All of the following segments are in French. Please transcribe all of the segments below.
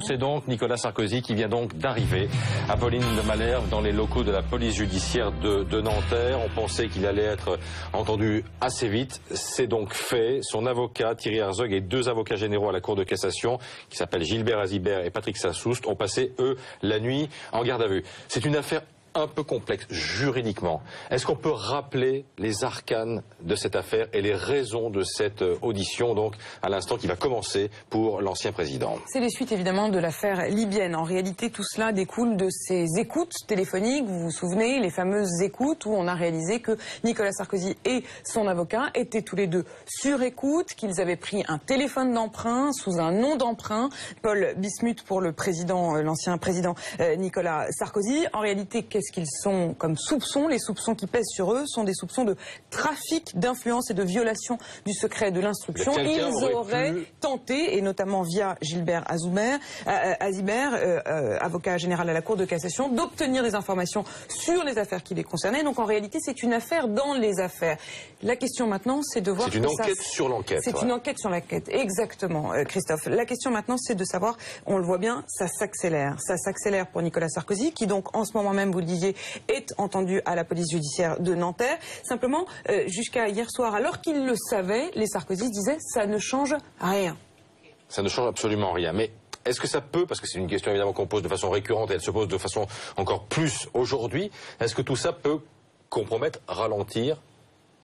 C'est donc Nicolas Sarkozy qui vient donc d'arriver à Pauline de Malherbe dans les locaux de la police judiciaire de, de Nanterre. On pensait qu'il allait être entendu assez vite. C'est donc fait. Son avocat Thierry Herzog et deux avocats généraux à la Cour de cassation qui s'appellent Gilbert Azibert et Patrick Sassoust ont passé eux la nuit en garde à vue. C'est une affaire un peu complexe juridiquement. Est-ce qu'on peut rappeler les arcanes de cette affaire et les raisons de cette euh, audition, donc à l'instant qui va commencer pour l'ancien président? C'est les suites évidemment de l'affaire libyenne. En réalité, tout cela découle de ces écoutes téléphoniques. Vous vous souvenez, les fameuses écoutes où on a réalisé que Nicolas Sarkozy et son avocat étaient tous les deux sur écoute, qu'ils avaient pris un téléphone d'emprunt sous un nom d'emprunt, Paul Bismuth pour le président, euh, l'ancien président euh, Nicolas Sarkozy. En réalité, qu'est-ce qu'ils sont comme soupçons. Les soupçons qui pèsent sur eux sont des soupçons de trafic d'influence et de violation du secret de l'instruction. Ils auraient tenté, et notamment via Gilbert Azoumer, euh, euh, Azibert, euh, avocat général à la Cour de cassation, d'obtenir des informations sur les affaires qui les concernaient. Donc en réalité, c'est une affaire dans les affaires. La question maintenant, c'est de voir... C'est une enquête sur l'enquête. C'est une enquête sur l'enquête, exactement, Christophe. La question maintenant, c'est de savoir, on le voit bien, ça s'accélère. Ça s'accélère pour Nicolas Sarkozy, qui donc en ce moment même, vous le disiez, est entendu à la police judiciaire de Nanterre. Simplement, euh, jusqu'à hier soir, alors qu'ils le savaient, les Sarkozy disaient ça ne change rien. Ça ne change absolument rien. Mais est-ce que ça peut, parce que c'est une question évidemment qu'on pose de façon récurrente et elle se pose de façon encore plus aujourd'hui, est-ce que tout ça peut compromettre, ralentir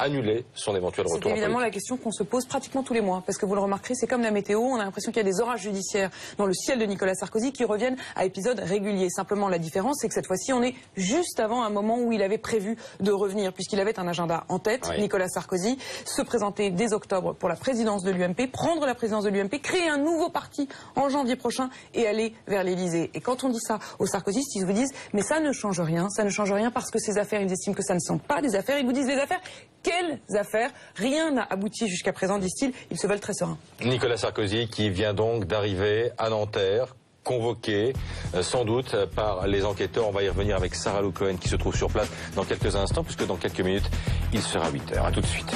annuler son éventuel retour. C'est évidemment la question qu'on se pose pratiquement tous les mois, parce que vous le remarquerez, c'est comme la météo, on a l'impression qu'il y a des orages judiciaires dans le ciel de Nicolas Sarkozy qui reviennent à épisodes réguliers. Simplement, la différence, c'est que cette fois-ci, on est juste avant un moment où il avait prévu de revenir, puisqu'il avait un agenda en tête, Nicolas Sarkozy, se présenter dès octobre pour la présidence de l'UMP, prendre la présidence de l'UMP, créer un nouveau parti en janvier prochain et aller vers l'Elysée. Et quand on dit ça aux Sarkozystes, ils vous disent, mais ça ne change rien, ça ne change rien parce que ces affaires, ils estiment que ça ne sont pas des affaires, ils vous disent les affaires quelles affaires Rien n'a abouti jusqu'à présent, disent-ils. Ils se veulent très sereins. Nicolas Sarkozy qui vient donc d'arriver à Nanterre convoqué euh, sans doute par les enquêteurs. On va y revenir avec Sarah Lou qui se trouve sur place dans quelques instants puisque dans quelques minutes il sera 8 heures. A tout de suite.